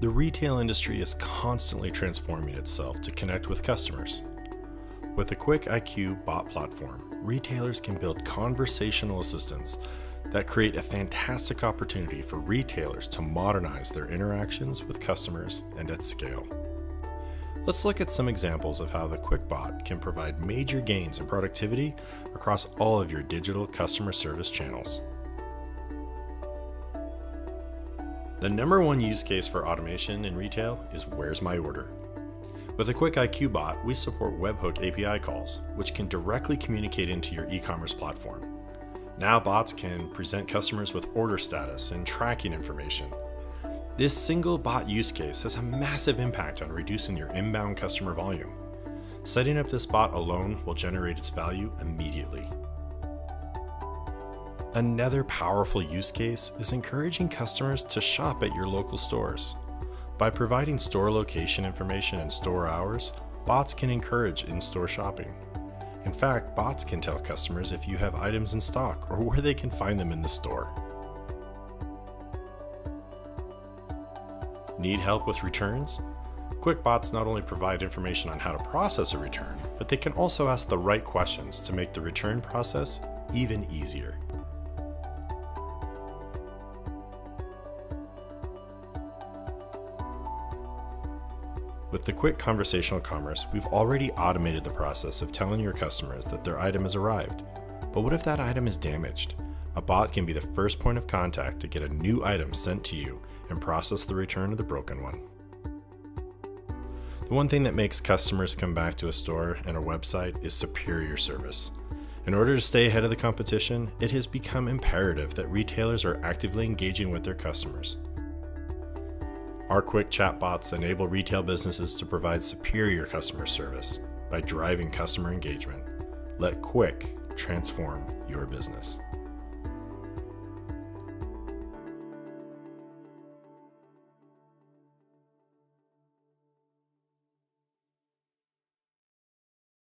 The retail industry is constantly transforming itself to connect with customers. With the Quick IQ bot platform, retailers can build conversational assistants that create a fantastic opportunity for retailers to modernize their interactions with customers and at scale. Let's look at some examples of how the Quiq bot can provide major gains in productivity across all of your digital customer service channels. The number one use case for automation in retail is Where's My Order? With a Quick IQ bot, we support webhook API calls, which can directly communicate into your e-commerce platform. Now bots can present customers with order status and tracking information. This single bot use case has a massive impact on reducing your inbound customer volume. Setting up this bot alone will generate its value immediately. Another powerful use case is encouraging customers to shop at your local stores. By providing store location information and store hours, bots can encourage in store shopping. In fact, bots can tell customers if you have items in stock or where they can find them in the store. Need help with returns? Quiq bots not only provide information on how to process a return, but they can also ask the right questions to make the return process even easier. With the Quiq conversational commerce, we've already automated the process of telling your customers that their item has arrived. But what if that item is damaged? A bot can be the first point of contact to get a new item sent to you and process the return of the broken one. The one thing that makes customers come back to a store and a website is superior service. In order to stay ahead of the competition, it has become imperative that retailers are actively engaging with their customers. Our Quiq chatbots enable retail businesses to provide superior customer service by driving customer engagement. Let Quiq transform your business.